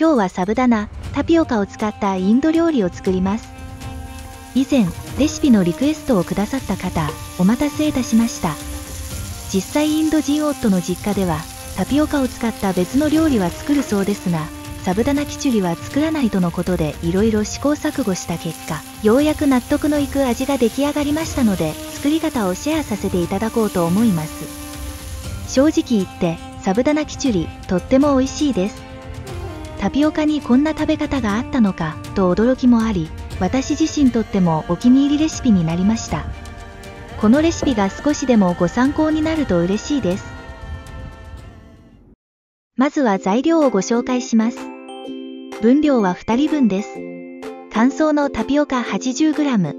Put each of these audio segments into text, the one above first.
今日はサブダナ、タピオカを使ったインド料理を作ります。以前、レシピのリクエストをくださった方、お待たせいたしました。実際インド人夫の実家では、タピオカを使った別の料理は作るそうですが、サブダナキチュリは作らないとのことでいろいろ試行錯誤した結果、ようやく納得のいく味が出来上がりましたので、作り方をシェアさせていただこうと思います。正直言って、サブダナキチュリ、とっても美味しいです。タピオカにこんな食べ方があったのか、と驚きもあり、私自身とってもお気に入りレシピになりました。このレシピが少しでもご参考になると嬉しいです。まずは材料をご紹介します。分量は2人分です。乾燥のタピオカ 80g。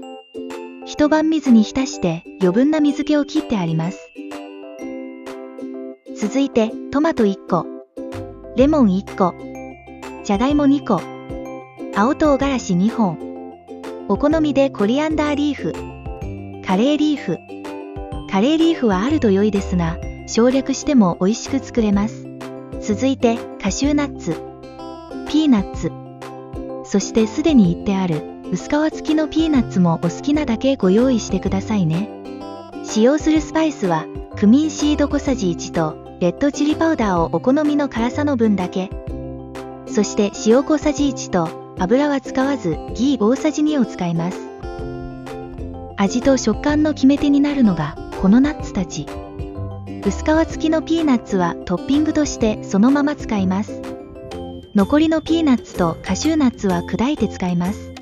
一晩水に浸して余分な水気を切ってあります。続いて、トマト1個、レモン1個、じゃがいも2個、青唐辛子2本、お好みでコリアンダーリーフ、カレーリーフ。カレーリーフはあると良いですが、省略しても美味しく作れます。続いて、カシューナッツ、ピーナッツ、そしてすでに言ってある、薄皮付きのピーナッツもお好きなだけご用意してくださいね。使用するスパイスは、クミンシード小さじ1と、レッドチリパウダーをお好みの辛さの分だけ。そして塩小さじ1と、油は使わず、ギー大さじ2を使います。味と食感の決め手になるのが、このナッツたち。薄皮付きのピーナッツはトッピングとしてそのまま使います。残りのピーナッツとカシューナッツは砕いて使います。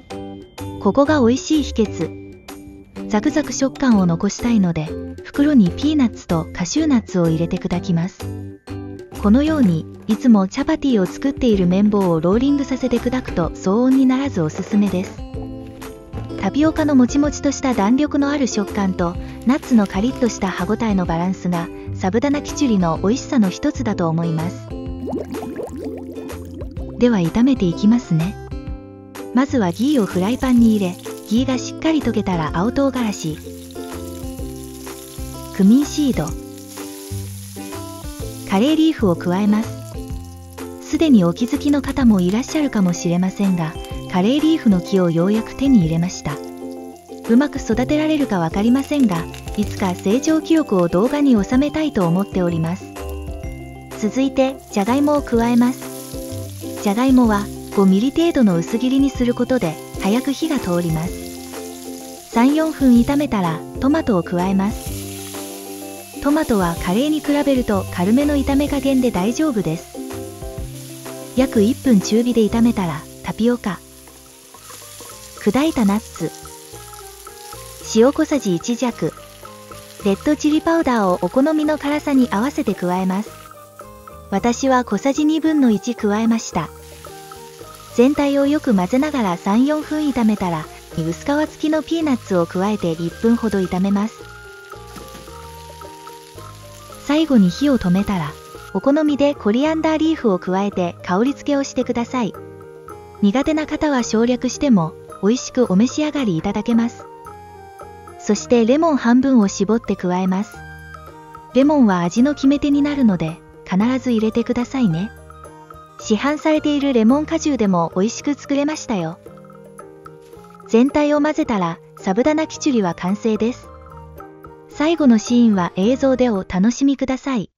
ここが美味しい秘訣。ザクザク食感を残したいので、袋にピーナッツとカシューナッツを入れて砕きます。このように、いつもチャパティを作っている綿棒をローリングさせて砕くと騒音にならずおすすめです。タピオカのもちもちとした弾力のある食感とナッツのカリッとした歯ごたえのバランスがサブダナキチュリの美味しさの一つだと思います。では炒めていきますね。まずはギーをフライパンに入れギーがしっかり溶けたら青唐辛子。クミンシード。カレーリーフを加えます。すでにお気づきの方もいらっしゃるかもしれませんがカレーリーフの木をようやく手に入れました。うまく育てられるか分かりませんがいつか成長記録を動画に収めたいと思っております。続いてじゃがいもを加えます。じゃがいもは 5mm 程度の薄切りにすることで早く火が通ります。34分炒めたらトマトを加えます。トマトはカレーに比べると軽めの炒め加減で大丈夫です約1分中火で炒めたらタピオカ砕いたナッツ塩小さじ1弱レッドチリパウダーをお好みの辛さに合わせて加えます。私は小さじ2分の1加えました。全体をよく混ぜながら3、4分炒めたら、薄皮付きのピーナッツを加えて1分ほど炒めます。最後に火を止めたら、お好みでコリアンダーリーフを加えて香り付けをしてください。苦手な方は省略しても、美味しくお召し上がりいただけます。そしてレモン半分を絞って加えます。レモンは味の決め手になるので、必ず入れてくださいね。市販されているレモン果汁でも美味しく作れましたよ。全体を混ぜたら、サブダナキチュリは完成です。最後のシーンは映像でお楽しみください。